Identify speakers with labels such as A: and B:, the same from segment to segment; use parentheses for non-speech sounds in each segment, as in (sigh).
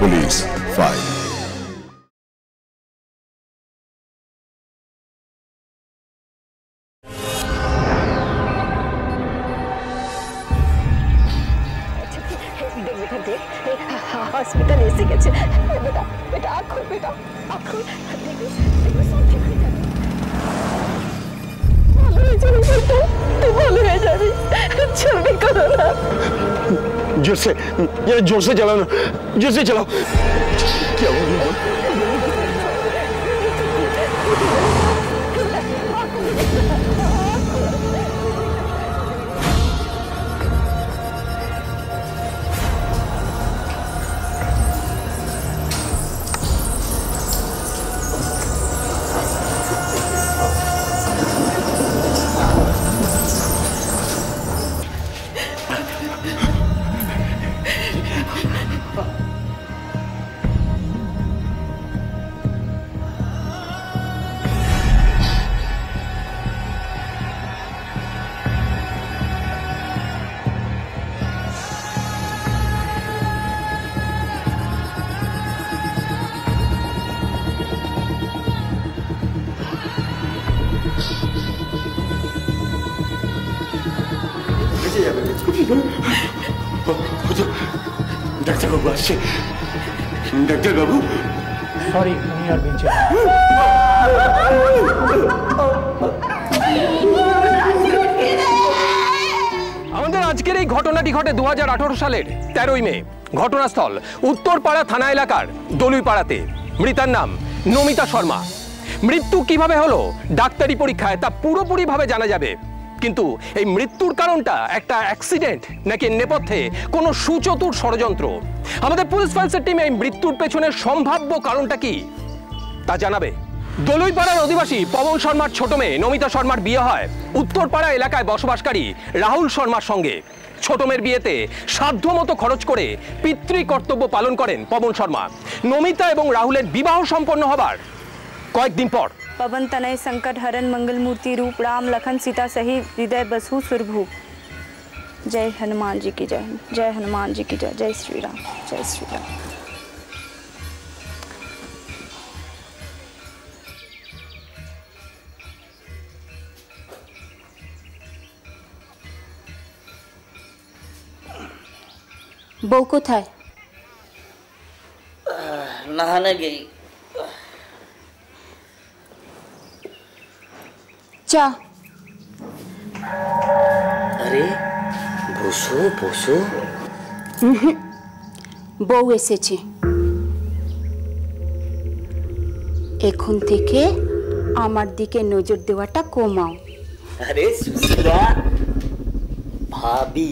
A: Police 5.
B: ज़ोर से चलाओ ना ज़ोर से चलाओ। ডাক্তারবাবু আসছে ডাক্তারবাবু
C: সরি উনি আর নেই।
D: আমাদের আজকের এই ঘটনাটি ঘটে দু হাজার আঠারো সালের তেরোই মে। ঘটনাস্থল উত্তরপাড়া থানা এলাকার দলুইপাড়াতে মৃতার নাম নমিতা শর্মা। মৃত্যু কীভাবে হলো ডাক্তারি পরীক্ষায় তা পুরোপুরিভাবে জানা যাবে কিন্তু এই মৃত্যুর কারণটা একটা অ্যাক্সিডেন্ট নাকি নেপথ্যে কোনো সুচতুর ষড়যন্ত্র? আমাদের পুলিশ ফাইলসের টিমে এই মৃত্যুর পেছনে সম্ভাব্য কারণটা কি? তা জানাবে দলুইপাড়ার অধিবাসী পবন শর্মার ছোট মেয়ে নমিতা শর্মার বিয়ে হয়। উত্তরপাড়া এলাকায় বসবাসকারী রাহুল শর্মার সঙ্গে। ছোট মেয়ের বিয়েতে সাধ্যমতো খরচ করে পিতৃ কর্তব্য পালন করেন পবন শর্মা। নমিতা এবং রাহুলের বিবাহ সম্পন্ন হবার কয়েকদিন পর
E: पवन तनय संकट हरण मंगल मूर्ति रूप राम लखन सीता सही हृदय बसु सुरभू जय हनुमान जी की जय जय हनुमान जी की जय जय श्री राम जय श्री राम বউ কোথায়
F: नहाने गई
E: চা।
F: अरे বসো বসো। (laughs)
E: বউ এসেছে। এখন থেকে আমার দিকে নজর দেওয়াটা কমাও।
F: আরে সুশীলা ভাবি।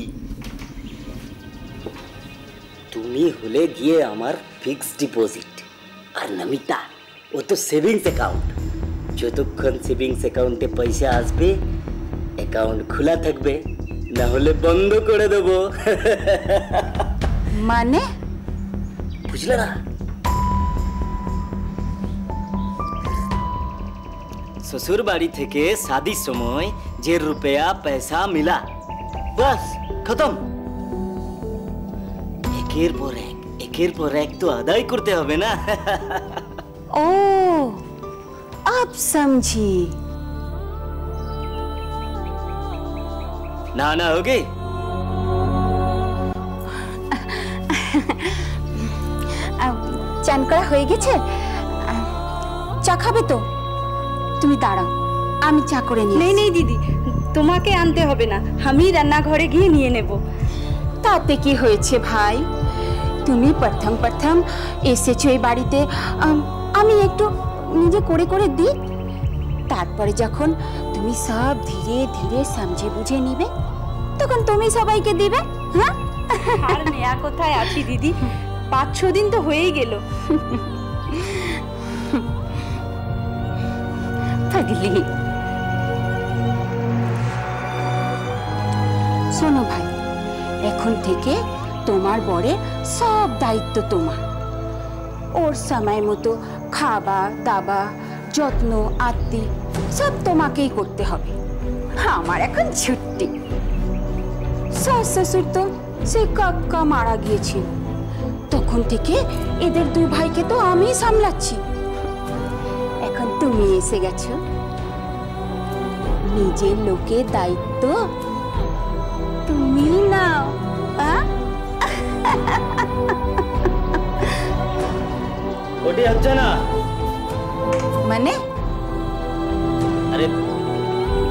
F: তুমি হলে গিয়ে আমার ফিক্সড ডিপোজিট আর নমিতা ও তো সেভিংস অ্যাকাউন্ট যতক্ষণ সেভিংস অ্যাকাউন্টে পয়সা আসবে অ্যাকাউন্ট খোলা থাকবে না হলে বন্ধ করে দেবো। (laughs)
E: মানে?
F: বুঝলে না? শ্বশুর বাড়ি থেকে শাদির সময় যে রুপয়া পয়সা মিলা। বাস খতম। একের পর এক একের পর এক তো আদায় করতে হবে না। (laughs)
E: ओ अब समझी
F: না না হোগে
E: আহ, চান করা হয়ে গেছে আহ, চা খাবে তো তুমি দাঁড়াও আমি চা করে নিই
G: নেই নেই দিদি তোমাকে আনতে হবে না আমি রান্নাঘরে গিয়ে নিয়ে নেব
E: তাতে কি হয়েছে ভাই তুমি প্রথম প্রথম এসেছো এই বাড়িতে আম, আমি একটু নিজে করে করে দিই। তারপরে যখন তুমি সব ধীরে ধীরে সমঝে বুঝে নিবে তখন তুমি সবাইকে দিবে হ্যাঁ?
G: আর নেয়া কোথায় আছি দিদি? পাঁচ ছ দিন তো হয়েই গেল।
E: পাগলি। শোনো ভাই এখন থেকে তোমার বরের সব দায়িত্ব তোমার। ওর সময় মতো খাওয়া দাবা যত্ন আত্মি সব তোমাকেই করতে হবে। আমার এখন ছুটি। শাশ শ্বশুর তো সে কাকা মারা গিয়েছিল। তখন
H: তখন থেকে এদের দুই ভাইকে তো আমি সামলাচ্ছি। এখন তুমি এসে গেছো। নিজের লোকের দায়িত্ব তুমি নাও, আ? (laughs)
F: ওটি হচ্ছে না।
H: মানে?
F: আরে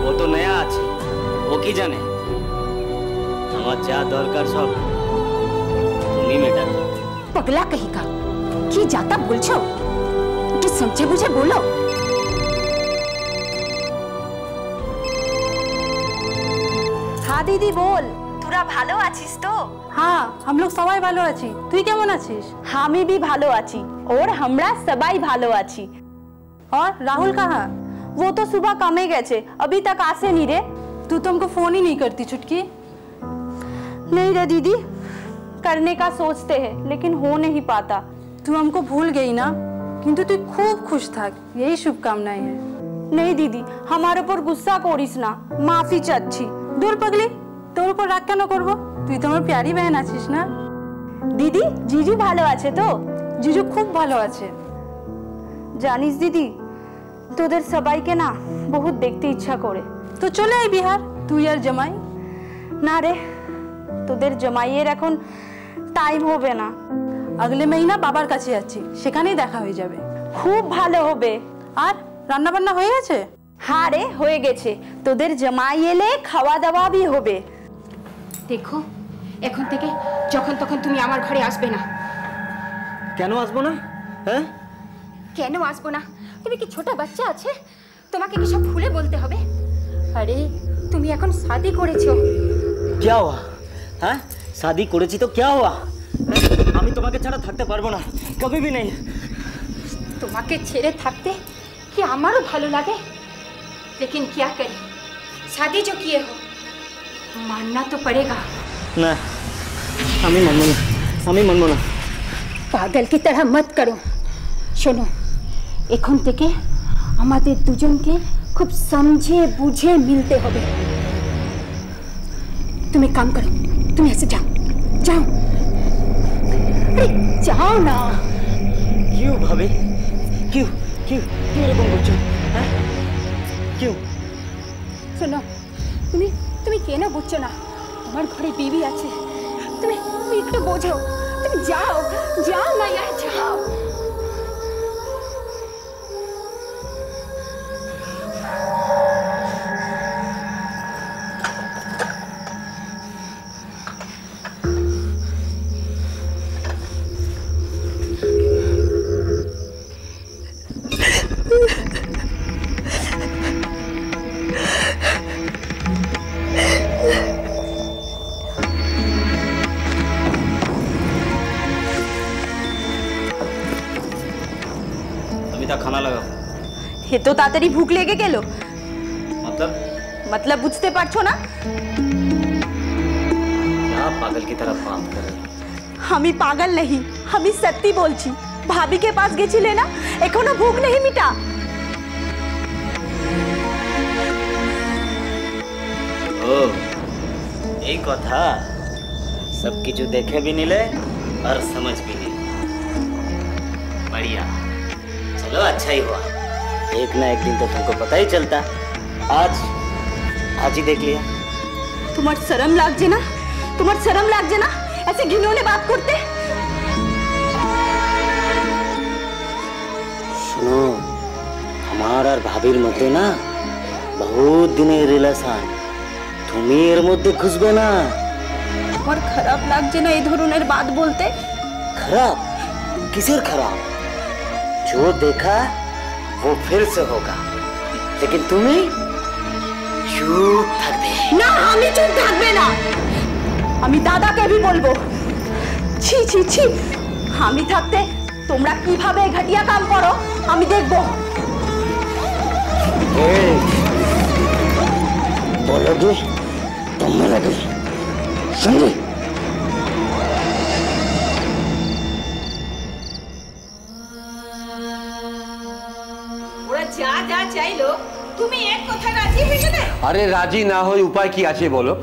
F: ও তো নয়া আছে। ও কি জানে? আমার যা দরকার সব তুমি মেটাবে।
H: পাগলা কহিকা কি যাতা বলছো? একটু সমঝে বুঝে বলো।
A: হ্যাঁ দিদি বল। তোরা ভালো আছিস তো?
I: হ্যাঁ আমলোক সবাই ভালো আছি। তুই কেমন আছিস?
A: আমি বি ভালো আছি। और हमरा সবাই ভালো আছি
I: और राहुल कहाँ
A: वो तो सुबह कमे गए अभी तक आसे नहीं रे
I: तू तो हमको फोन ही नहीं करती चुटकी
A: नहीं रे दीदी करने का सोचते हैं लेकिन हो नहीं पाता
I: तू हमको भूल गई ना किंतु तू खूब खुश থাক यही शुभकामनाएं हैं
A: नहीं दीदी हमारे ऊपर गुस्सा করিস না মাফি চাচ্ছি
I: দূর পাগলি তোর উপর রাগ কেন করবো তুই তো আমার প্যারি বহন আছিস না
A: দিদি জিজু ভালো আছে তো
I: জিজু খুব ভালো আছে।
A: জানিস দিদি তোদের সবাইকে না বহুত দেখতে ইচ্ছা করে।
I: তো চলে আয় বিহার তুই আর জামাই।
A: না রে তোদের জমাইয়ের এখন টাইম হবে না।
I: আগলে মহিনা বাবার কাছে যাচ্ছি সেখানেই দেখা হয়ে যাবে।
A: খুব ভালো হবে।
I: আর রান্না বান্না হয়ে গেছে?
A: হ্যাঁ রে হয়ে গেছে। তোদের জমাই এলে খাওয়া দাওয়া বি হবে।
H: দেখো এখন থেকে যখন তখন তুমি আমার ঘরে আসবে না।
F: কেন আসবো না হ্যাঁ
H: কেন আসবো না তুমি কি ছোট বাচ্চা আছে তোমাকে কি সব খুলে বলতে হবে আরে তুমি এখন শাদি করেছো
F: क्या हुआ হ্যাঁ শাদি করেছি তো क्या हुआ আমি তোমাকে ছাড়া থাকতে পারবো না কবি भी नहीं
H: তোমাকে ছেড়ে থাকতে কি আমারও ভালো লাগে लेकिन क्या करे शादी जो किए हो मानना तो पड़ेगा
F: না আমি মানবো না আমি মানবো না
H: পাগল কি তারা মত করো? শোনো এখন থেকে আমাদের দুজনকে খুব সমঝে বুঝে মিলতে হবে। তুমি কাম করো তুমি এসে যাও যাও। যাও না।
F: কিউ ভাবে? কিউ কিউ কিউ এরকম করছ? হ্যাঁ? কিউ?
H: শোনো তুমি তুমি কেন বুঝছ না? আমার ঘরে বিবি আছে। তুমি একটু বোঝো। তুমি যাও যাও না ইয়ার
A: তাড়াতাড়ি ভুক লেগে গেল
F: मतलब
A: মতলব বুঝতে পারছো না
F: क्या पागल की तरह बात कर रहे हो
A: আমি পাগল नहीं আমি সত্যি বলছি ভাবি के पास গেছিলে না এখনো ভুক नहीं মিটা
F: ও এই কথা सब কিছু দেখে भी নিলে और समझ भी नहीं बढ़िया चलो अच्छा ही हुआ एक ना एक दिन तो तुमको पता ही चलता आज आज ही देख लिया
A: তোমার শরম লাগছে না তোমার শরম লাগছে না ऐसे घिनौने बात করতে
F: শোনো আমার আর ভাবির মধ্যে না বহুত দিনের রিলেশন তুমি এর মধ্যে ঘুষবে না
A: আমার খারাপ লাগছে না এই ধরনের বাত বলতে
F: खराब किसर खराब जो देखा वो फिर से होगा लेकिन तुम्हें चुप থাকবে
A: না আমি চুপ থাকবে না আমি দাদাকে ভি বলবো ছি ছি ছি আমি থাকতে তোমরা কিভাবে এই ঘটিয়া কাম করো আমি দেখবো
F: बोलोगे तो मिलोगे समझे
A: ওরা যা যা চাইলো তুমি এক কথা রাজি হয়ে গেলে
C: আরে রাজি না হয়ে উপায় কি আছে বলো?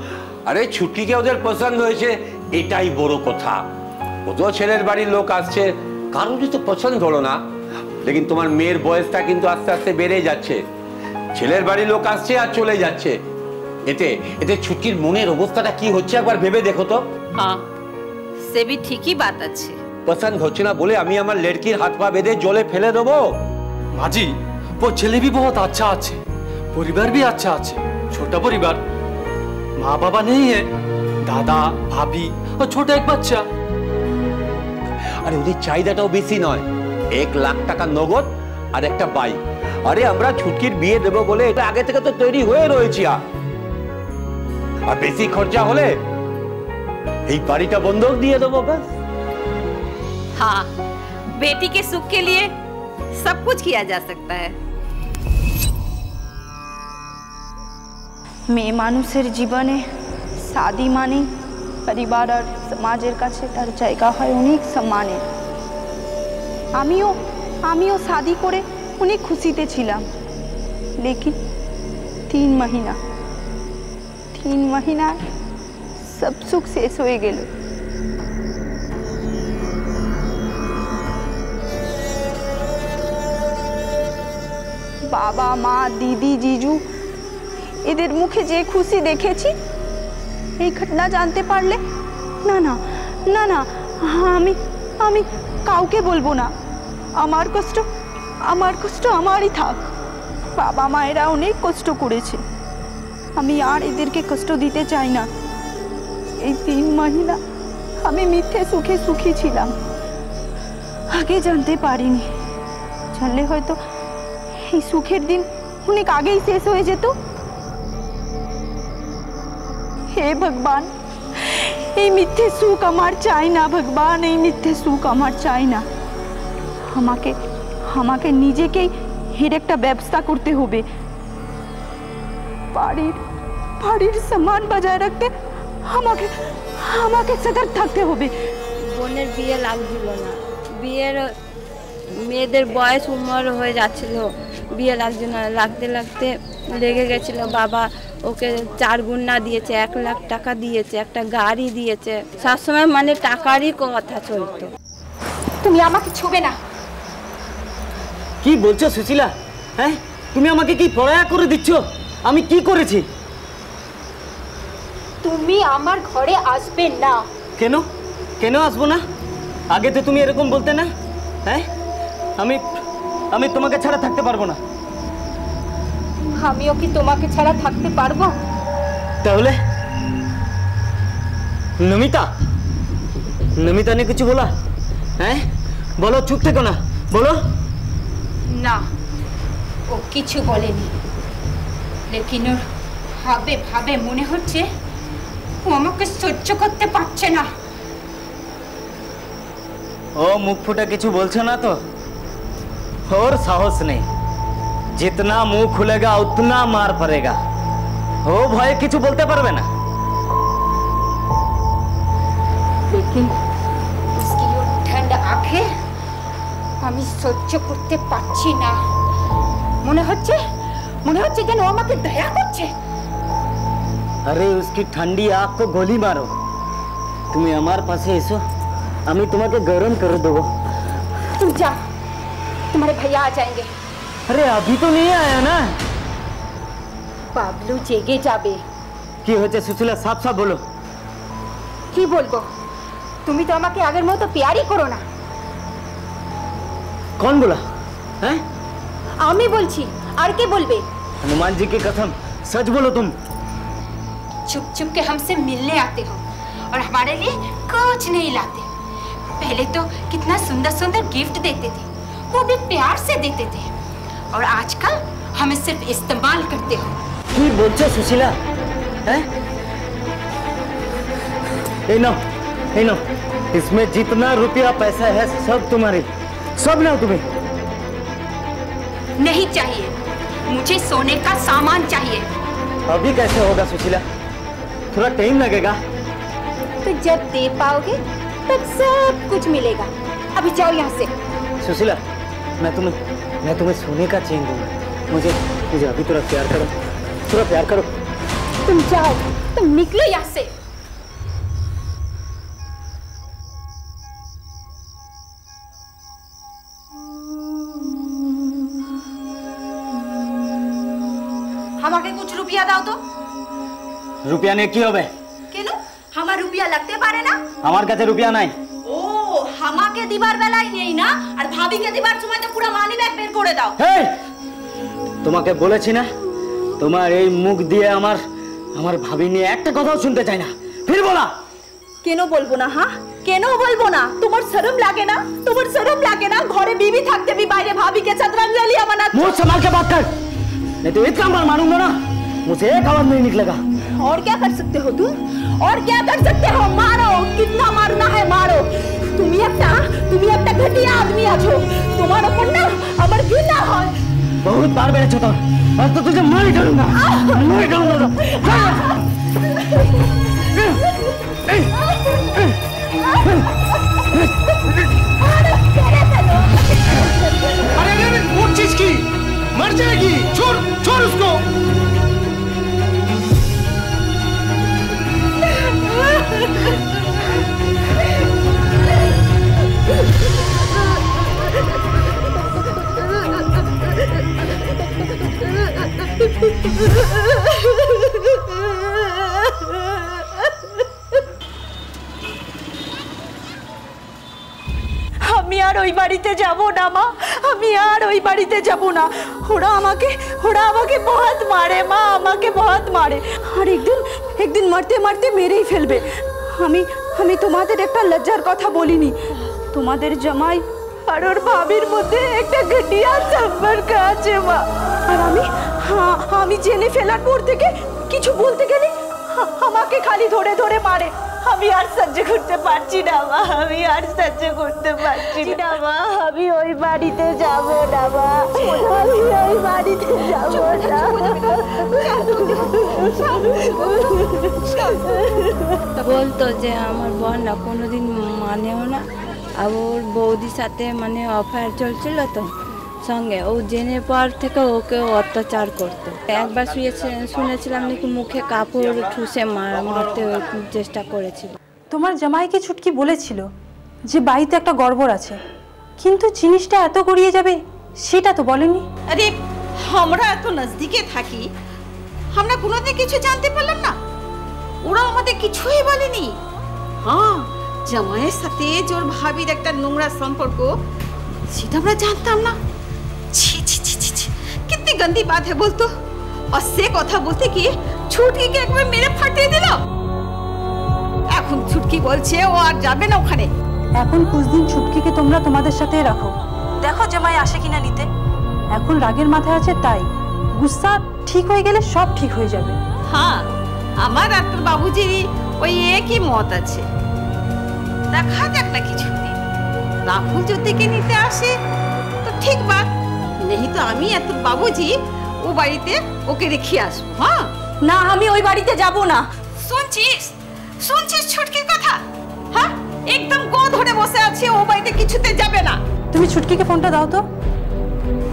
C: আরে ছুটিকে ওদের পছন্দ হয়েছে? এটাই বড় কথা।
B: ওদের ছেলের বাড়ির লোক আসছে কারোরই তো পছন্দ হলো না। লেকিন তোমার মেয়ের বয়সটা কিন্তু আস্তে আস্তে বেড়ে যাচ্ছে। ছেলের বাড়ির লোক আসছে আর চলে যাচ্ছে। এতে এতে ছুটির মনের অবস্থাটা কি হচ্ছে একবার ভেবে দেখো তো।
J: হ্যাঁ সে বি ঠিকই বাত আছে।
B: পছন্দ হচ্ছে না বলে আমি আমার লড়কির হাত পা বেঁধে জলে ফেলে দেবো?
K: মাঝি वो चले भी बहुत अच्छा अच्छे परिवार भी अच्छा अच्छे छोटा परिवार माँ बाबा नहीं है दादा भाभी और छोटा एक बच्चा
B: আরে ওদের চাহিদাটাও বেশি নয় এক লাখ টাকা নগদ আর একটা বাইক আরে আমরা ছুটকির বিয়ে দেবো বলে এটা আগে থেকে তো তৈরি হয়ে রয়েছি আর আর বেশি খরচা হলে এই বাড়িটা বন্ধক দিয়ে দেবো ব্যাস
J: हाँ बेटी के सुख के लिए सब कुछ किया जा सकता है
A: মেয়ে মানুষের জীবনে শাদি মানেই পরিবার আর সমাজের কাছে তার জায়গা হয় অনেক সম্মানের আমিও আমিও শাদি করে অনেক খুশিতে ছিলাম লেকিন তিন মহিনা তিন মহিনায় সব সুখ শেষ হয়ে গেল বাবা মা দিদি জিজু এদের মুখে যে খুশি দেখেছি, এই ঘটনা জানতে পারলে, না না না না, আমি আমি কাউকে বলব না। আমার কষ্ট আমার কষ্ট আমারই থাক। বাবা মায়েরা অনেক কষ্ট করেছে। আমি আর এদেরকে কষ্ট দিতে চাই না। এই তিন মহিনা আমি মিথ্যে সুখে সুখী ছিলাম। আগে জানতে পারিনি। জানলে হয়তো এই সুখের দিন অনেক আগেই শেষ হয়ে যেত। হে ভগবান, এই মিথ্যে সুখ আমার চাই না ভগবান, এই মিথ্যে সুখ আমার চাই না। আমাকে আমাকে নিজেকেই এর একটা ব্যবস্থা করতে হবে। বাড়ির বাড়ির সম্মান বজায় রাখতে আমাকে আমাকে সতর্ক থাকতে হবে।
J: বোনের বিয়ে লাগছিল না। বিয়ের, মেয়েদের বয়স উমর হয়ে যাচ্ছিল। বিয়ে লাগছিল না। লাগতে লাগতে লেগে গেছিল বাবা। ওকে চার গুণা দিয়েছে এক লাখ টাকা দিয়েছে একটা গাড়ি দিয়েছে। সবসময় মানে টাকারই কথা চলতো।
H: তুমি আমাকে ছুবে না।
F: কি বলছো সুশীলা? হ্যাঁ? তুমি আমাকে কি পড়ায়া করে দিচ্ছ? আমি কি করেছি?
H: তুমি আমার ঘরে আসবে না।
F: কেন? কেন আসব না? আগে তো তুমি এরকম বলতে না। হ্যাঁ? আমি আমি তোমাকে ছাড়া থাকতে পারব না।
H: আমিও কি তোমাকে ছাড়া থাকতে পারব?
F: তাহলে? নমিতা? নমিতা নিয়ে কিছু বলা? হ্যাঁ? বলো চুপ থেকো না। বলো।
H: না ও কিছু বলেনি। লেকিন ওর ভাবে ভাবে মনে হচ্ছে ও আমাকে সহ্য করতে পারছে না।
F: ও মুখ ফুটা কিছু বলছে না তো? ওর সাহস নেই। जितना मुंह खुलेगा उतना मार पड़ेगा ও ভয়ে কিছু বলতে পারবে না
H: लेकिन उसकी वो ठंड आंखें আমি সহ্য করতে পারছি না মনে হচ্ছে মনে হচ্ছে যেন ও আমাকে দয়া করছে
F: আরে उसकी ठंडी आंख को गोली मारो তুমি আমার পাশে এসো আমি তোমাকে গরম করে দেবো
H: तुम जा तुम्हारे भैया आ जाएंगे
F: अरे अभी तो नहीं आया ना
H: বাবলু জেগে যাবে
F: কি হয়েছে সুশীলা সাফ সাফ বলো
H: কি বলবো তুমি তো আমাকে আগের মতো পেয়ারই করো না
F: कौन बोला हैं
H: আমি বলছি আর কে বলবে
F: हनुमान जी की कसम सच बोलो तुम
H: चुप चुप के हमसे मिलने आते हो और हमारे लिए कुछ नहीं लाते पहले तो कितना सुंदर सुंदर गिफ्ट देते थे वो भी प्यार से देते थे और आजकल हमें सिर्फ इस्तेमाल करते हो
F: কি বলছো সুশীলা हैं ए नो ए नो इसमें जितना रुपया पैसा है सब तुम्हारे सब ना तुम्हें
H: नहीं चाहिए मुझे सोने का सामान चाहिए
F: अभी कैसे होगा सुशीला थोड़ा टाइम लगेगा
H: तो जब दे पाओगे तब सब कुछ मिलेगा अभी जाओ यहाँ से
F: सुशीला मैं तुम्हें मैं तुम्हें सोने का चेन दूँगा। मुझे मुझे अभी तुरंत प्यार करो। तुरंत प्यार करो।
H: तुम जाओ तुम निकलो यहाँ से।
L: रुपया কিছু तो। क्यों দাও रुपया
F: রুপিয়া নিয়ে কি হবে
L: কেন আমার আমাকে দিবার বেলায় নেই না আর ভাবিকে দিবার সময় তো পুরো মানি ব্যাগ বের করে দাও
F: হেই তোমাকে বলেছি না তোমার এই মুখ দিয়ে আমার আমার ভাবি নিয়ে একটা কথাও শুনতে চাই না ফিরবো না
A: কেন বলবো না হ্যাঁ কেন বলবো না তোমার শরম লাগে না তোমার শরম লাগে না ঘরে বিবি থাকতে भी বাইরে भाभी के शतरंज लिया मना
F: मुंह संभाल के बात कर नहीं तो इतना मार मारूंगा ना मुझे एक आवाज नहीं निकलेगा
A: और क्या कर सकते हो तुम और क्या कर सकते हो मारो कितना मारना है मारो তুমি একটা তুমি একটা ঘটিয়া আদমি আছো তোমার উপর না আমার ঘৃণা হয়
F: बहुत बार बेचे तो आज तो तुझे मार ही डालूंगा मार ही डालूंगा तो।
C: अरे अरे अरे वो चीज की मर जाएगी छोड़ छोड़ उसको
A: আমি আর ওই বাড়িতে যাব না, মা। আমি আর ওই বাড়িতে যাব না। ওরা আমাকে ওরা আমাকে বহুত মারে, মা। আমাকে বহুত মারে। আর একদিন একদিন মারতে মারতে মেরেই ফেলবে। আমি আমি তোমাদের একটা লজ্জার কথা বলিনি। তোমাদের জামাই আর ওর ভাবির মধ্যে একটা ঘটিয়া সম্পর্ক আছে মা আর আমি হ্যাঁ আমি জেনে ফেলার পর থেকে কিছু বলতে গেলে আমাকে খালি ধরে ধরে মারে আমি আর সহ্য করতে পারছি না মা আমি আর সহ্য করতে পারছি না মা আমি ওই বাড়িতে যাব না মা আমি ওই বাড়িতে যাব না
J: বলতো যে আমার বোন না কোনোদিন মানেও না আর ওর বৌদির সাথে মানে অফার চলছিল তো সঙ্গে। ও জেনে পর থেকে ওকে অত্যাচার করতো। একবার শুয়েছে শুনেছিলাম নাকি মুখে কাপড় ঠুসে মার- মারতে চেষ্টা করেছিল।
I: তোমার জামাইকে ছুটকি বলেছিল যে বাড়িতে একটা গড়বড় আছে। কিন্তু জিনিসটা এত গড়িয়ে যাবে সেটা তো বলেনি।
L: আরে আমরা এত নজদিকে থাকি আমরা কোনোদিন কিছু জানতে পারলাম না। ওরা আমাদের কিছুই বলেনি। হ্যাঁ জামাইয়ের সাথে জোর ভাবির একটা নোংরা সম্পর্ক সেটা আমরা জানতাম না। ছি ছি ছি ছি ছি কিতনি গন্দি বাত है বলতো। আর সে কথা বলতে গিয়ে ছুটকিকে একবার মেরে ফাটিয়ে দিল। এখন ছুটকি বলছে ও আর যাবে না ওখানে।
I: এখন কুছদিন ছুটকিকে তোমরা তোমাদের সাথে রাখো। দেখো জামাই আসে কিনা নিতে। এখন রাগের মাথায় আছে তাই। গুসা ঠিক হয়ে গেলে সব ঠিক হয়ে যাবে।
L: হ্যাঁ আমার আর তোর বাবুজির ওই একই মত আছে। দেখা যাক না কিছু দিন রাহুল যদি কে নিতে আসে তো ঠিক বাত নেই তো আমি এত বাবুজি ও বাড়িতে ওকে রেখে আসব হ্যাঁ?
A: না আমি ওই বাড়িতে যাব না।
L: শুনছিস? শুনছিস ছুটকির কথা? হ্যাঁ? একদম গো ধরে বসে আছে ও বাড়িতে কিছুতে যাবে না।
I: তুমি ছুটকিকে ফোনটা দাও তো।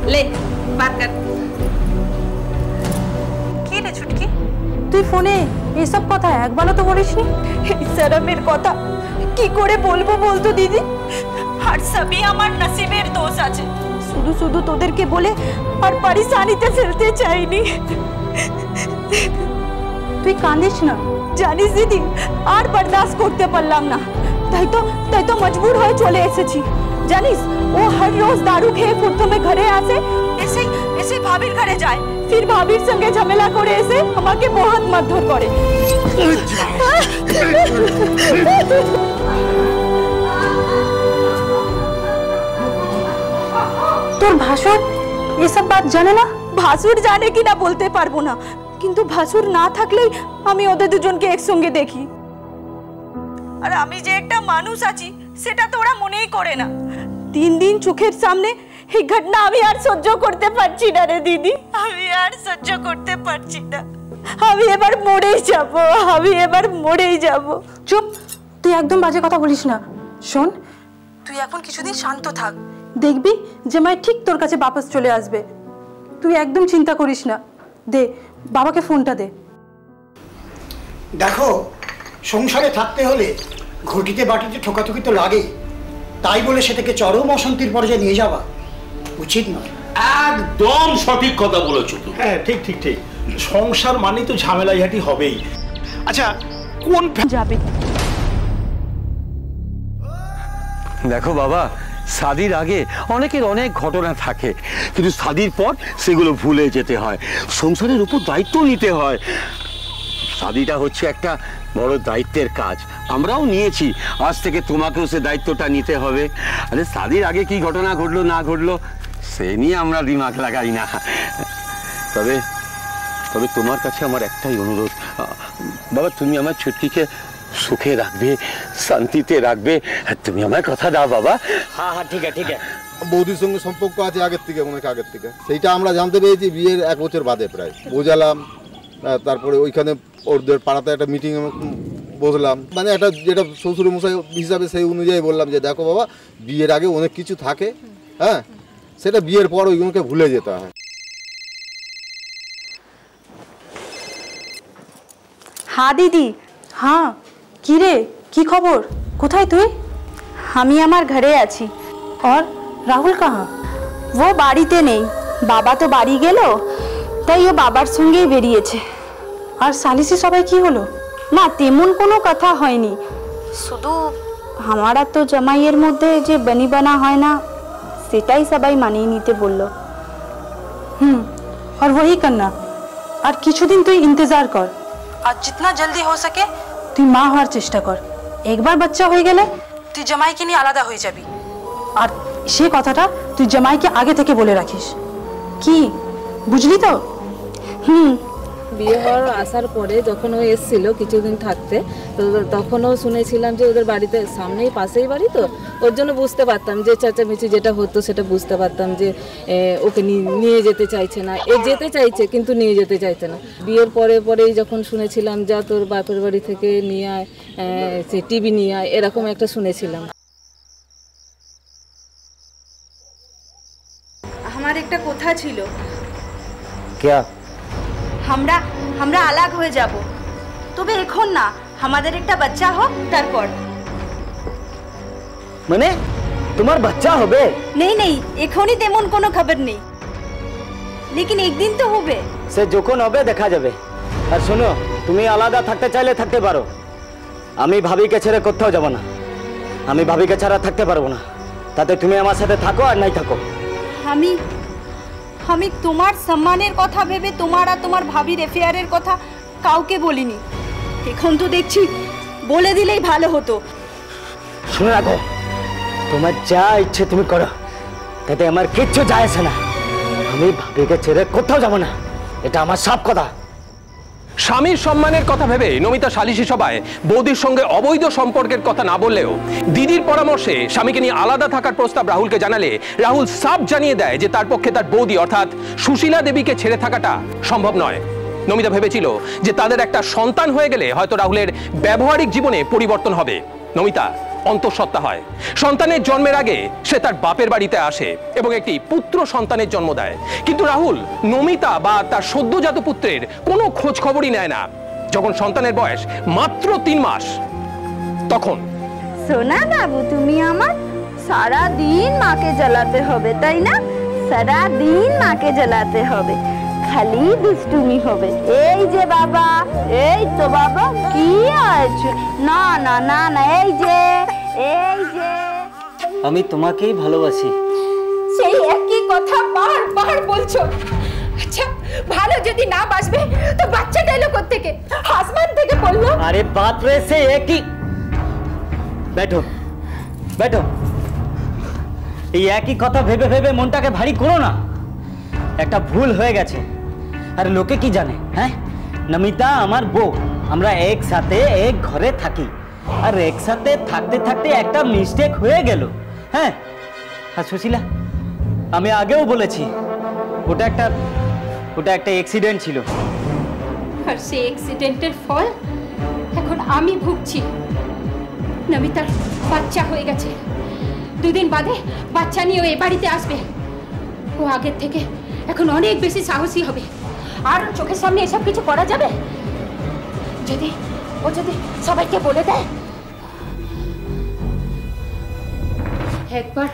L: লে বাত কর
I: কি রে ছুটকি? তুই ফোনে এসব কথা একবারও তো বলিসনি
A: এই শরমের কথা কি করে বলব বলতো দিদি? আর সবই আমার নসিবের দোষ আছে। শুধু শুধু তোদেরকে বলে আর পারিসানিতে ফেলতে চাইনি।
I: তুই কাঁদিস না।
A: জানিস দিদি আর বরদাস্ত করতে পারলাম না। তাই তো তাই তো মজবুর হয়ে চলে এসেছি। জানিস ও হর রোজ দারু খেয়ে প্রথমে ঘরে আসে এসে এসে ভাবির ঘরে যায়। ফির ভাবির সঙ্গে ঝামেলা করে এসে আমাকে বহুত মারধর করে
I: তোর ভাসুর এসব বাত জানে না
A: ভাসুর জানে কিনা বলতে পারব না কিন্তু ভাসুর না থাকলেই আমি ওদের দুজনকে একসঙ্গে দেখি আর আমি যে একটা মানুষ আছি সেটা তো ওরা মনেই করে না তিন দিন চোখের সামনে এই ঘটনা আমি আর সহ্য করতে পারছি না রে দিদি আমি আর সহ্য করতে পারছি না। আমি এবার মরেই যাব আমি এবার মরেই যাব।
I: চুপ তুই একদম বাজে কথা বলিস না। শোন তুই এখন কিছুদিন শান্ত থাক। দেখবি জামাই ঠিক তোর কাছে বাপস চলে আসবে। তুই একদম চিন্তা করিস না। দে বাবাকে ফোনটা দে।
M: দেখো সংসারে থাকতে হলে ঘটিতে বাটিতে ঠোকাঠুকি তো লাগে তাই বলে সেটাকে চরম অশান্তির পর্যায়ে নিয়ে যাওয়া উচিত নয়।
C: একদম সঠিক কথা বলেছ তুমি।
M: হ্যাঁ ঠিক ঠিক ঠিক।
N: সংসার মানেই তো ঝামেলাঝাটি হবেই। আচ্ছা কোন
I: যাবে।
B: দেখো বাবা শাদির আগে অনেকের অনেক ঘটনা থাকে কিন্তু শাদির পর সেগুলো ভুলে যেতে হয়। সংসারের উপর দায়িত্ব নিতে হয়। শাদিটা হচ্ছে একটা বড় দায়িত্বের কাজ। আমরাও নিয়েছি আজ থেকে তোমাকেও সে দায়িত্বটা নিতে হবে। আরে শাদির আগে কি ঘটনা ঘটলো না ঘটলো? সে নিয়ে আমরা দিমাগ লাগাই না। তবে তবে তোমার কাছে আমার একটাই অনুরোধ। বাবা তুমি আমার ছুটকিকে সুখে রাখবে শান্তিতে রাখবে। তুমি আমার কথা দাও বাবা।
F: হ্যাঁ হ্যাঁ ঠিক আছে ঠিক আছে।
O: বৌদির সঙ্গে সম্পর্ক আছে আগের থেকে অনেক আগের থেকে। সেইটা আমরা জানতে পেরেছি বিয়ের এক বছর বাদে প্রায়। বোঝালাম তারপরে ওইখানে ওদের পাড়াতে একটা মিটিং বসলাম। মানে একটা যেটা শ্বশুর মশাই হিসাবে সেই অনুযায়ী বললাম যে দেখো বাবা বিয়ের আগে অনেক কিছু থাকে হ্যাঁ? সেটা বিয়ের পর ওইগুলোকে ভুলে যেতে হয়।
I: হ্যাঁ দিদি। হ্যাঁ কি রে? কি খবর? কোথায় তুই?
A: আমি আমার ঘরে আছি।
I: আর রাহুল কাহা?
A: ও বাড়িতে নেই। বাবা তো বাড়ি গেল, তাই ও বাবার সঙ্গেই বেরিয়েছে।
I: আর সালিসি সবাই কি হলো?
A: না, তেমন কোনো কথা হয়নি। শুধু আমার তো জামাইয়ের মধ্যে যে বনি বানা হয় না সেটাই সবাই মানিয়ে নিতে বললো
I: হুম और वही करना আর কিছুদিন তুই ইন্তজার কর আর জিতনা জলদি हो सके তুই মা হওয়ার চেষ্টা কর একবার বাচ্চা হয়ে গেলে তুই জামাইকে নিয়ে আলাদা হয়ে যাবি আর সে কথাটা তুই জামাইকে আগে থেকে বলে রাখিস কি বুঝলি তো
A: হুম
P: বিয়ে হওয়ার আসার পরে যখন ও এসেছিল কিছুদিন থাকতে তো তখনও শুনেছিলাম যে ওদের বাড়িতে সামনেই পাশেই বাড়ি তো ওর জন্য বুঝতে পারতাম যে চেঁচামেচি যেটা হতো সেটা বুঝতে পারতাম যে ওকে নিয়ে যেতে চাইছে না। এ যেতে চাইছে কিন্তু নিয়ে যেতে চাইছে না। বিয়ের পরে পরেই যখন শুনেছিলাম যা তোর বাপের বাড়ি থেকে নিয়ে আয় সে টিভি নিয়ে আয় এরকম একটা শুনেছিলাম।
A: আমার একটা কথা ছিল।
F: क्या
A: আমরা আমরা আলাগ হয়ে যাব। তবে এখন না আমাদের একটা বাচ্চা হোক তারপর।
F: মানে তোমার বাচ্চা হবে?
A: নেই নেই এখনই তেমন কোনো খবর নেই। লেকিন একদিন তো হবে।
F: সে যখন হবে দেখা যাবে। আর শোনো তুমি আলাদা থাকতে চাইলে থাকতে পারো। আমি ভাবিকে ছেড়ে কোথাও যাব না। আমি ভাবিকে ছাড়া থাকতে পারব না। তাতে তুমি আমার সাথে থাকো আর নাই থাকো।
A: আমি আমি তোমার সম্মানের কথা ভেবে তোমার আর তোমার ভাবির এফেয়ারের কথা কাউকে বলিনি। এখন তো দেখছি বলে দিলেই ভালো হতো।
F: শুনে রাখো, তোমার যা ইচ্ছে তুমি করো, তাতে আমার কিচ্ছু যায় আসে না। আমি ভাবিকে ছেড়ে কোথাও যাব না। এটা আমার সব কথা।
D: স্বামীর সম্মানের কথা ভেবে নমিতা সালিশি সভায় বৌদির সঙ্গে অবৈধ সম্পর্কের কথা না বললেও দিদির পরামর্শে স্বামীকে নিয়ে আলাদা থাকার প্রস্তাব রাহুলকে জানালে রাহুল সাফ জানিয়ে দেয় যে তার পক্ষে তার বৌদি অর্থাৎ সুশীলা দেবীকে ছেড়ে থাকাটা সম্ভব নয়। নমিতা ভেবেছিল যে তাদের একটা সন্তান হয়ে গেলে হয়তো রাহুলের ব্যবহারিক জীবনে পরিবর্তন হবে। নমিতা অন্তঃসত্ত্বা হয়। সন্তানের জন্মের আগে সে তার বাপের বাড়িতে আসে এবং একটি পুত্র সন্তানের জন্ম দেয়। কিন্তু রাহুল, নমিতা বা তার সদ্যজাত পুত্রের কোনো খোঁজ খবরই নেয় না। যখন সন্তানের বয়স মাত্র তিন মাস, তখন
A: সোনা বাবু, তুমি আমার সারা দিন মাকে জ্বালাতে হবে, তাই না? সারা দিন মাকে জ্বালাতে হবে। খালি দুষ্টুমি হবে। এই যে বাবা এই তো বাবা কি আছে? না না না না এই যে এই যে।
F: আমি তোমাকেই ভালোবাসি।
H: সেই একই কথা বারবার বলছো। আচ্ছা ভালো যদি না বাসবে তো বাচ্চাটা এলো কোত্থেকে? আসমান থেকে পড়ল
F: আরে বাপ রে সে একই। ব্যাঠো ব্যাঠো এই একই কথা ভেবে ভেবে মনটাকে ভারী করো না। একটা ভুল হয়ে গেছে। আর লোকে কি জানে হ্যাঁ? নমিতা, আমার বউ, আমরা একসাথে এক ঘরে থাকি। আর একসাথে থাকতে থাকতে একটা মিস্টেক হয়ে গেল হ্যাঁ? আর সুশীলা, আমি আগেও বলেছি, ওটা একটা ওটা একটা অ্যাক্সিডেন্ট ছিল।
H: আর সেই অ্যাক্সিডেন্টের ফল এখন আমি ভুগছি। নমিতার বাচ্চা হয়ে গেছে। দুদিন বাদে বাচ্চা নিয়ে এ বাড়িতে আসবে। ও আগের থেকে এখন অনেক বেশি সাহসী হবে। আর ওর চোখের সামনে এসব কিছু করা যাবে? যদি ও যদি সবাইকে বলে দেয়? একবার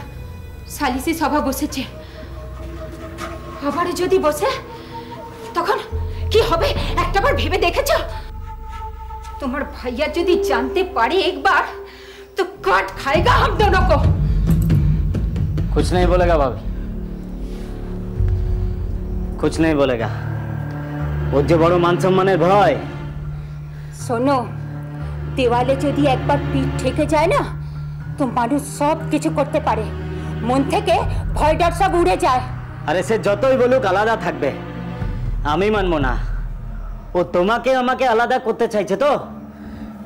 H: সালিসি সভা বসেছে। আবার যদি বসে, তখন কি হবে? একটাবার ভেবে দেখেছ? তোমার ভাইয়া যদি জানতে পারে একবার, তো কাট খায়গা হাম দোনো কো
F: कुछ বলেগা बोलेगा भाभी। कुछ বলেগা ওর যে বড় মান সম্মানের ভয়।
H: শোনো দেওয়ালে যদি একবার পিঠ ঠেকে যায় না তো মানুষ সব কিছু করতে পারে। মন থেকে ভয় ডর সব উড়ে যায়।
F: আরে সে যতই বলুক আলাদা থাকবে। আমি মানবো না। ও তোমাকে আমাকে আলাদা করতে চাইছে তো?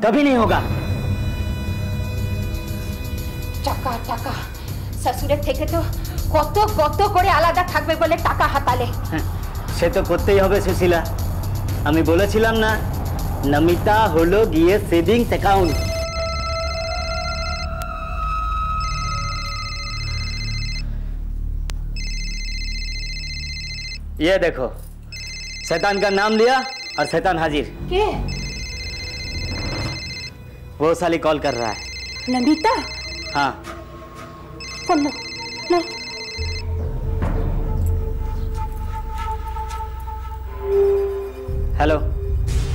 F: কবি নেই হোগা।
H: টাকা টাকা শ্বশুরের থেকে তো কত কত করে আলাদা থাকবে বলে টাকা হাতালে।
F: হ্যাঁ, সে তো করতেই হবে সুশীলা আমি বলেছিলাম না নমিতা হলো গিয়ে সেভিংস অ্যাকাউন্ট ये देखो शैतान का नाम लिया और शैतान हाजिर
H: के
F: वो साली कॉल कर रहा है
H: नमिता
F: हाँ
H: फोन लो लो
F: হ্যালো।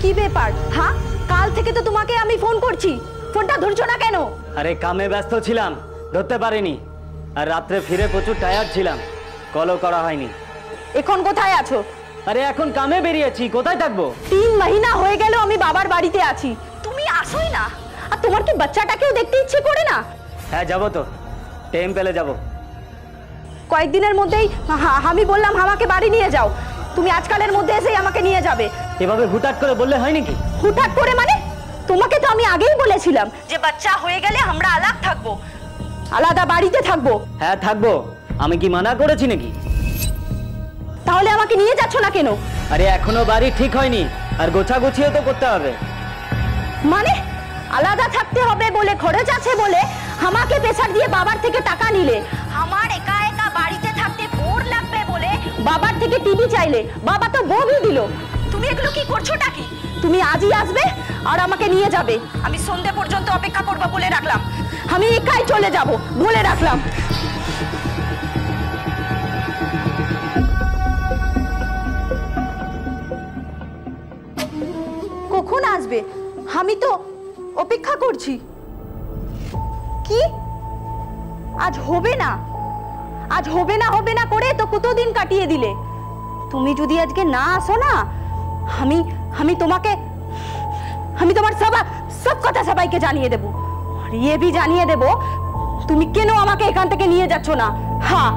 A: কি ব্যাপার? হ্যাঁ? কাল থেকে তো তোমাকে আমি ফোন করছি। ফোনটা ধরছো না কেন?
F: আরে কামে ব্যস্ত ছিলাম ধরতে পারিনি। আর রাত্রে ফিরে প্রচুর টায়ার্ড ছিলাম। কলও করা হয়নি।
A: এখন কোথায় আছো?
F: আরে এখন কামে বেরিয়েছি কোথায় থাকব?
A: তিন মহিনা হয়ে গেল আমি বাবার বাড়িতে আছি। তুমি আসোই না। আর তোমার কি বাচ্চাটাকেও দেখতে ইচ্ছে করে না?
F: হ্যাঁ যাব তো। টাইম পেলে যাব।
A: কয়েকদিনের মধ্যেই আমি বললাম আমাকে বাড়ি নিয়ে যাও। তুমি আজকালের মধ্যে এসেই আমাকে নিয়ে যাবে।
F: এভাবে হুটহাট করে বললে হয় নাকি?
A: হুটহাট করে মানে? তোমাকে তো আমি আগেই বলেছিলাম যে বাচ্চা হয়ে গেলে আমরা আলাদা থাকব। আলাদা বাড়িতে থাকব।
F: হ্যাঁ থাকব। আমি কি মানা করেছি নাকি?
A: তাহলে আমাকে নিয়ে যাচ্ছ না কেন?
F: আরে এখনও বাড়ি ঠিক হয়নি। আর গোছা গুছিয়ে তো করতে হবে।
A: মানে? আলাদা থাকতে হবে বলে খরচ আছে বলে আমাকে প্রেসার দিয়ে বাবার থেকে টাকা নিলে। আমার একা একা বাড়িতে থাকতে বোর লাগবে বলে বাবার থেকে টিভি চাইলে। বাবা তো বউই দিল। তুমি এগুলো কি করছোটা কি তুমি আজই আসবে আর আমাকে নিয়ে যাবে। আমি সন্ধে পর্যন্ত অপেক্ষা করব বলে রাখলাম। আমি একাই চলে যাব বলে রাখলাম। কখন আসবে? আমি তো অপেক্ষা করছি। কি? আজ হবে না। আজ হবে না হবে না করে তো কতদিন কাটিয়ে দিলে? তুমি যদি আজকে না আসো না আমি আমি তোমাকে, আমি তোমার সব সব কথা সবাইকে জানিয়ে দেব। আর ভি জানিয়ে দেব, তুমি কেন আমাকে এখান থেকে নিয়ে যাচ্ছ না? হ্যাঁ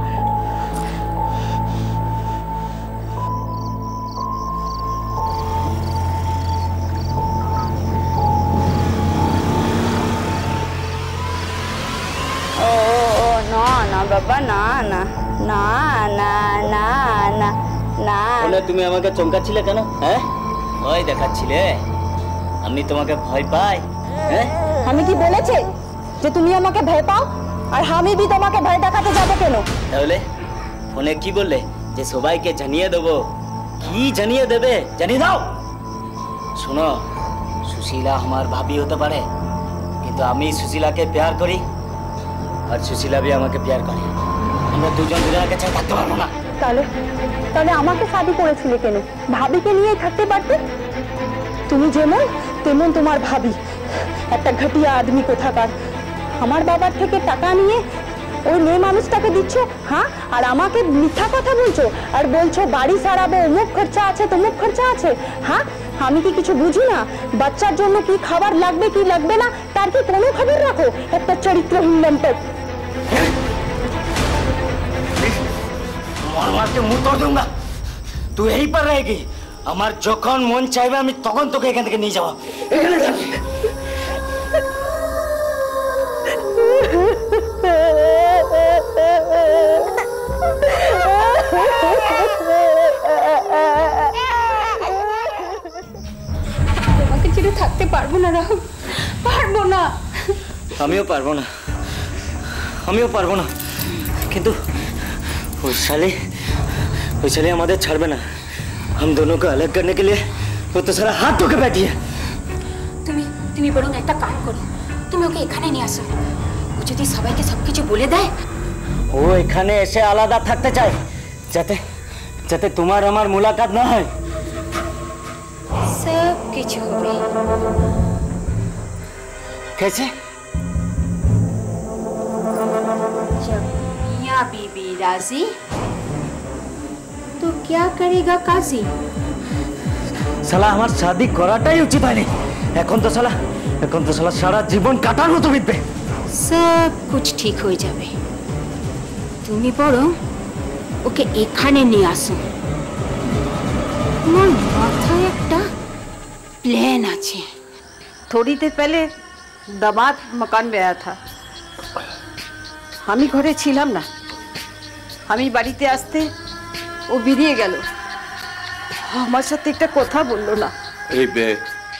H: না না, বাবা, না না না না না না। না।
F: তুমি আমাকে চমকাচ্ছিলে কেন? হ্যাঁ? ভয় দেখাচ্ছিলে। আমি তোমাকে ভয় পাই। হ্যাঁ?
A: আমি কি বলেছি যে তুমি আমাকে ভয় পাও? আর আমি বি তোমাকে ভয় দেখাতে যাব কেন?
F: তাহলে ফোনে কি বললে? যে সবাইকে জানিয়ে দেবো। কি জানিয়ে দেবে? জানিয়ে দাও। শোনো সুশীলা আমার ভাবি হতে পারে। কিন্তু আমি সুশীলাকে প্যার করি। আর সুশীলা भी আমাকে প্যার করে। আমরা দুজন দুজনকে ছাড়া থাকতে পারব না।
A: তাহলে তাহলে আমাকে শাদি করেছিলে কেন? ভাবিকে নিয়েই থাকতে পারতে? তুমি যেমন, তেমন তোমার ভাবি। একটা ঘটিয়া আদমি কোথাকার। আমার বাবার থেকে টাকা নিয়ে ওই মেয়ে মানুষটাকে দিচ্ছ? হ্যাঁ? আর আমাকে মিথ্যা কথা বলছো? আর বলছো, বাড়ি সারাবো, অমুক খরচা আছে, তমুক খরচা আছে। হ্যাঁ? আমি কি কিছু বুঝি না? বাচ্চার জন্য কি খাবার লাগবে, কি লাগবে না? তার কি কোনো খবর রাখো? একটা চরিত্রহীন মেন্টেল
F: মরমাকে মু তোর না। তুই এই পার রেগে আমার যখন মন চাইবে আমি তখন তোকে এখান থেকে নিয়ে যাব। এখানে
H: থাকি। থাকতে পারব না রাহুল। পারব না।
F: আমিও পারব না। আমিও পারব না। কিন্তু ওই साले ওই साले আমাদের ছাড়বে না हम दोनों को अलग करने के लिए वो तो सारा हाथ धो के बैठी है
H: তুমি তুমি বরং একটা কাজ করো তুমি ওকে এখানে নিয়ে আসো ও যদি সবাইকে সবকিছু বলে দেয়
F: ও এখানে এসে আলাদা থাকতে চায় যাতে যাতে তোমার আমার মুলাকাত না হয়
E: কিছু হবে
F: कैसे
E: मियाँ बीबी राजी तो क्या करेगा काजी
F: শালা আমার শাদি করাটাই উচিত হয়নি এখন তো শালা এখন তো শালা সারা জীবন কাটার মতো বিতবে
E: সব কুছ ঠিক হয়ে যাবে তুমি বরং ওকে এখানে নিয়ে আসো আমার মাথায় একটা প্ল্যান আছে
L: थोड़ी देर पहले दामाद मकान में आया था আমি ঘরে ছিলাম না আমি বাড়িতে আসতে ও বেরিয়ে গেল। আমার সাথে একটা কথা বলল না।
B: এই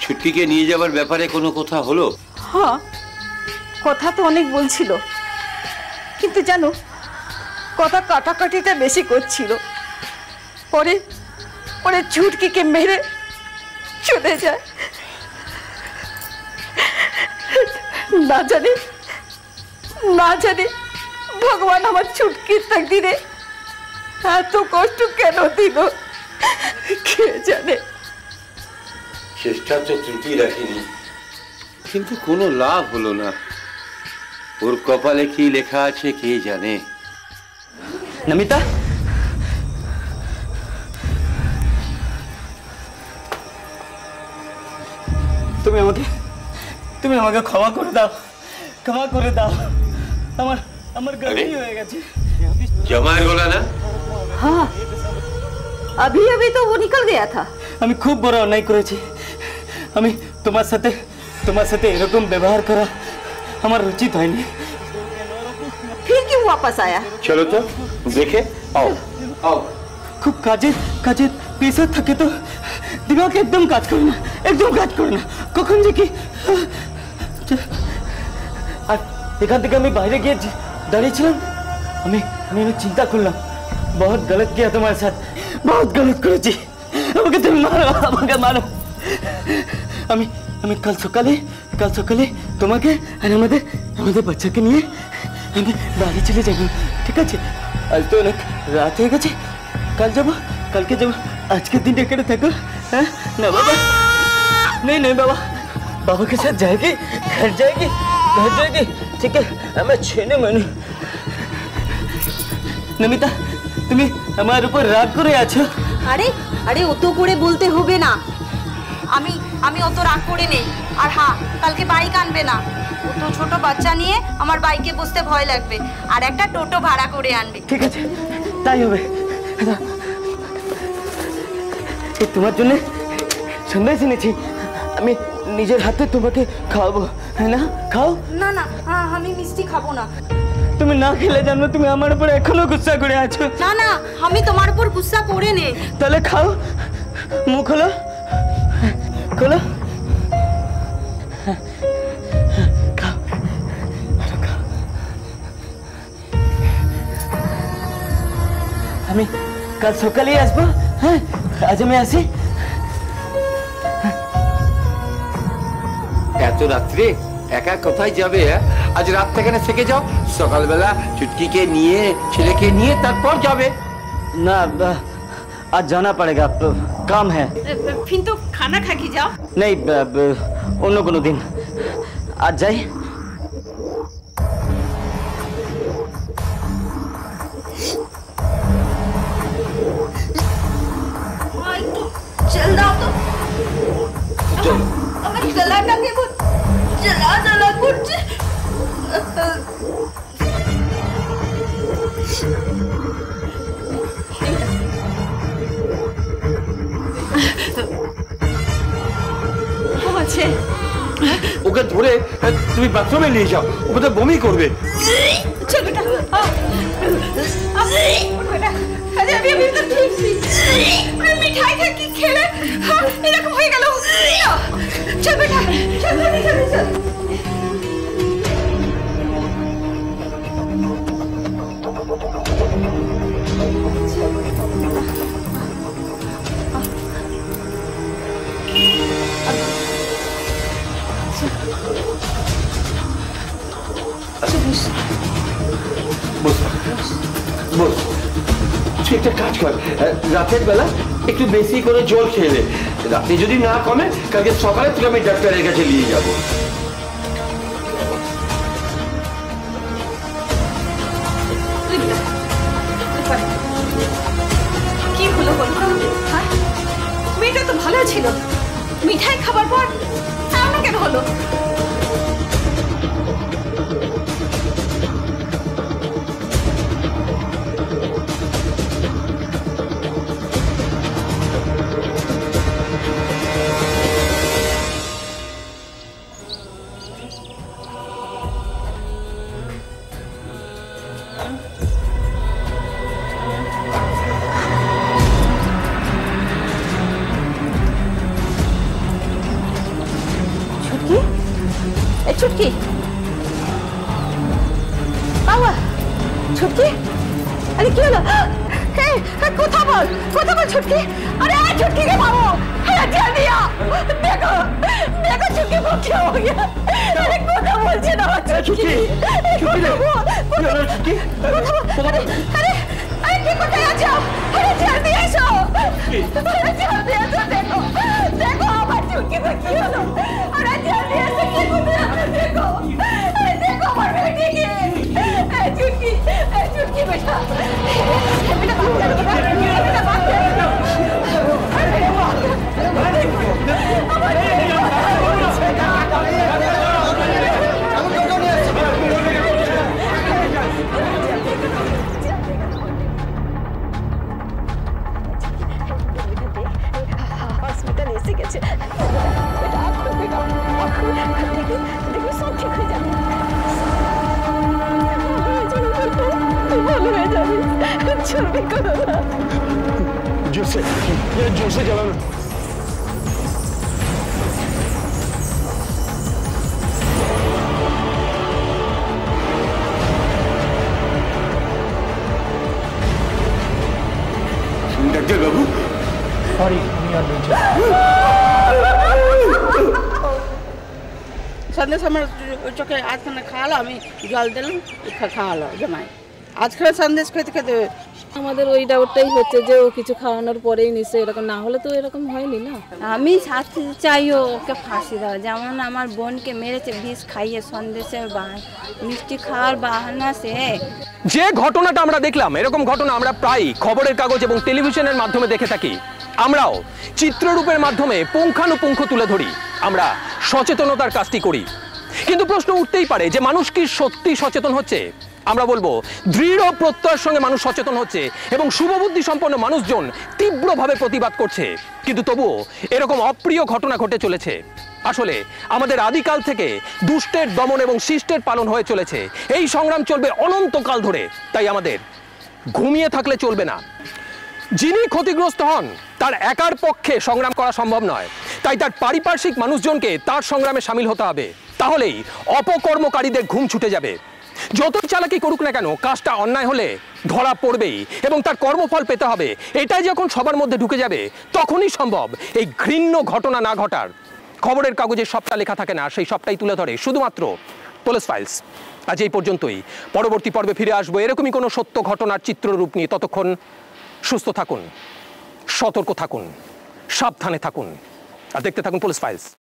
B: ছুটকিকে নিয়ে যাবার ব্যাপারে কোনো কথা হলো?
L: হ্যাঁ কথা তো অনেক বলছিল। কিন্তু জানো কথা কাটাকাটিটা বেশি করছিল। পরে পরে ছুটকিকে মেরে চলে যায়। না জানি না জানি ভগবান আমার ছুটকির তাকদিরে এত কষ্ট কেন দিল? কে জানে?
B: চেষ্টা তো ত্রুটি রাখিনি। কিন্তু কোনো লাভ হলো না। ওর কপালে কি লেখা আছে কে জানে?
F: নমিতা? তুমি আমাকে তুমি আমাকে ক্ষমা করে দাও। ক্ষমা করে দাও। আমার আমার গলতি হয়ে গেছে
B: জমায়ের গোলা না
L: हाँ अभी अभी तो वो निकल गया था
F: আমি খুব বড় অন্যায় করেছি আমি তোমার সাথে তোমার সাথে এরকম ব্যবহার করা আমার উচিত হয়নি
L: फिर क्यों वापस आया
B: চলো তো দেখে আও আও
F: খুব কাজে কাজে পেশা থাকে তো দিমাগ একদম কাজ করে না একদম কাজ করে না কখন যে কি আর এখান থেকে আমি বাইরে গিয়ে যে- দাঁড়িয়েছিলাম আমি আমি অনেক চিন্তা করলাম বহুত গলত কিয়া তোমার সাথ বহুত গলত করেছি আমাকে তুমি মারো আমাকে মারো আমি আমি কাল সকালে কাল সকালে তোমাকে আর আমাদের আমাদের বাচ্চাকে নিয়ে আমি বাড়ি চলে যাবো ঠিক আছে আজ তো অনেক রাত হয়ে গেছে কাল যাবো কালকে যাবো আজকের দিনটা এখানে থাকো হ্যাঁ না বাবা नहीं नहीं बाबा बाबा के साथ जाएगी घर जाएगी घर जाएगी ठीक है मैं छेने महीने নমিতা তুমি আমার উপর রাগ করে আছো।
A: আরে আরে অত করে বলতে হবে না। আমি আমি অত রাগ করে নেই। আর হ্যাঁ কালকে বাইক আনবে না। অত ছোট বাচ্চা নিয়ে আমার বাইকে বসতে ভয় লাগবে। আর একটা টোটো ভাড়া করে আনবে।
F: ঠিক আছে তাই হবে। তোমার জন্য সন্দেশ এনেছি। আমি নিজের হাতে তোমাকে খাওয়াবো হ্যাঁ না? খাও।
A: না না হ্যাঁ আমি মিষ্টি খাব না।
F: তুমি না খেলে জানো তুমি আমার উপর এখনও গুসা করে আছো।
A: না না আমি তোমার উপর গুসা করে নে।
F: তাহলে খাও। মুখ খোলো। খোলো। খাও। আরও খাও। আমি কাল সকালেই আসব। হ্যাঁ আজ আমি আসি।
B: এত রাত্রে একা কোথায় যাবে হ্যাঁ? আজ রাত এখানে থেকে যাও সকালবেলা চুটকিকে নিয়ে ছেলেকে নিয়ে তারপর যাবে
F: না ब- आज जाना पड़ेगा ब- काम है
L: फिर तो खाना खा के जाओ
F: नहीं ब- ब- অন্য কোনো দিন
B: তুমি বাথরুমে নিয়ে যাও ও বোধহয় বমি করবে।
L: খেলে এরকম হয়ে গেল। চল বেটা চল চল চল
B: বস, তুই একটা কাজ কর। রাতের বেলা একটু বেশি করে জল খেয়ে রাতে যদি না কমে, কালকে সকালে তুই আমি ডাক্তারের কাছে নিয়ে
A: হ্যাঁ? মিঠাই খাবার পর কেন হলো?
L: জল দিলাম খা- খাওয়ালো জামাই। আজকাল সন্দেশ খেতে খেতে
P: আমাদের ওই ডাউটটাই হচ্ছে যে ও কিছু খাওয়ানোর পরেই নিশ্চয়ই এরকম না হলে তো এরকম হয়নি না?
J: আমি শাস্তি চাই ও ওকে ফাঁসি দাও যেমন আমার বোনকে মেরেছে বিষ খাইয়ে সন্দেশের বাহান মিষ্টি খাওয়ার বাহানা সে।
D: যে ঘটনাটা আমরা দেখলাম এরকম ঘটনা আমরা প্রায় খবরের কাগজ এবং টেলিভিশনের মাধ্যমে দেখে থাকি। আমরাও চিত্ররূপের মাধ্যমে পুঙ্খানুপুঙ্খ তুলে ধরি। আমরা সচেতনতার কাজটি করি। কিন্তু প্রশ্ন উঠতেই পারে যে মানুষ কি সত্যি সচেতন হচ্ছে? আমরা বলব, দৃঢ় প্রত্যয়ের সঙ্গে মানুষ সচেতন হচ্ছে এবং শুভবুদ্ধি সম্পন্ন মানুষজন তীব্রভাবে প্রতিবাদ করছে। কিন্তু তবুও এরকম অপ্রিয় ঘটনা ঘটে চলেছে। আসলে আমাদের আদিকাল থেকে দুষ্টের দমন এবং শিষ্টের পালন হয়ে চলেছে। এই সংগ্রাম চলবে অনন্তকাল ধরে। তাই আমাদের ঘুমিয়ে থাকলে চলবে না। যিনি ক্ষতিগ্রস্ত হন, তার একার পক্ষে সংগ্রাম করা সম্ভব নয়। তাই তার পারিপার্শ্বিক মানুষজনকে তার সংগ্রামে সামিল হতে হবে। তাহলেই অপকর্মকারীদের ঘুম ছুটে যাবে। যতই চালাকি করুক না কেন, কাজটা অন্যায় হলে ধরা পড়বেই এবং তার কর্মফল পেতে হবে। এটাই যখন সবার মধ্যে ঢুকে যাবে, তখনই সম্ভব এই ঘৃণ্য ঘটনা না ঘটার। খবরের কাগজে সবটা লেখা থাকে না, সেই সবটাই তুলে ধরে শুধুমাত্র পুলিশ ফাইলস। আজ এই পর্যন্তই। পরবর্তী পর্বে ফিরে আসব এরকমই কোনো সত্য ঘটনার চিত্ররূপ নিয়ে। ততক্ষণ সুস্থ থাকুন সতর্ক থাকুন সাবধানে থাকুন। আর দেখতে থাকুন পুলিশ ফাইলস।